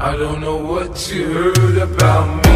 I don't know what you heard about me.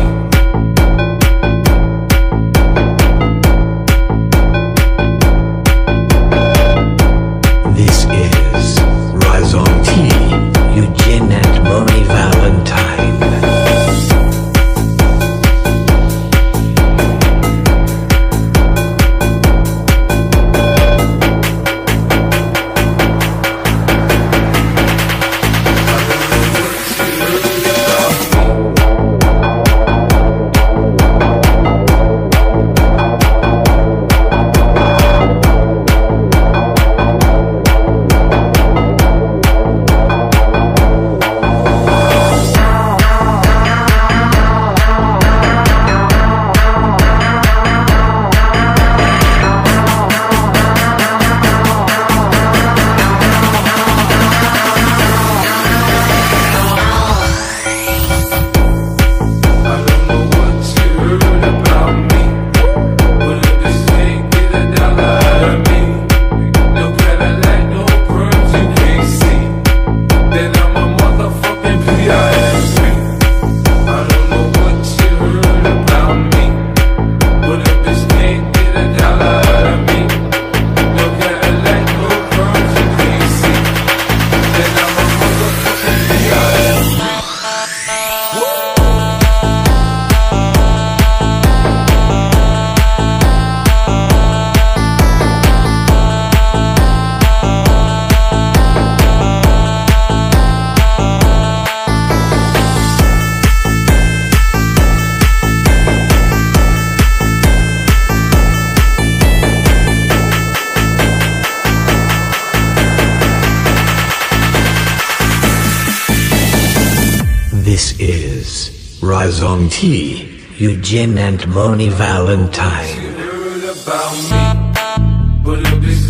Rizonti, Eugene and Moni Valentine. Heard about me, but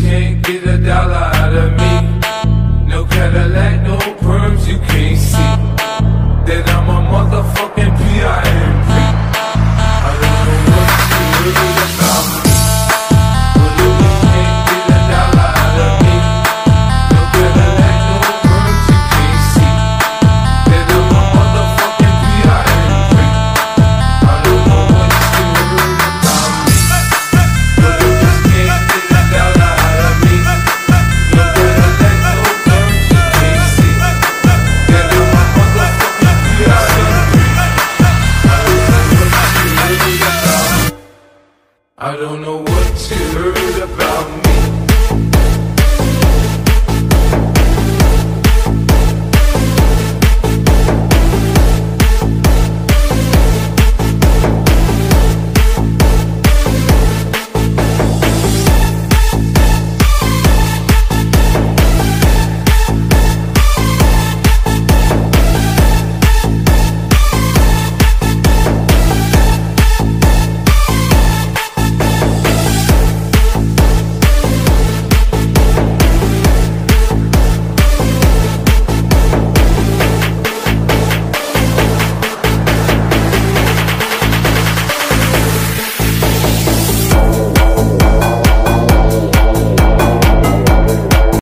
can't get a dollar out of me. No Cadillac, no to the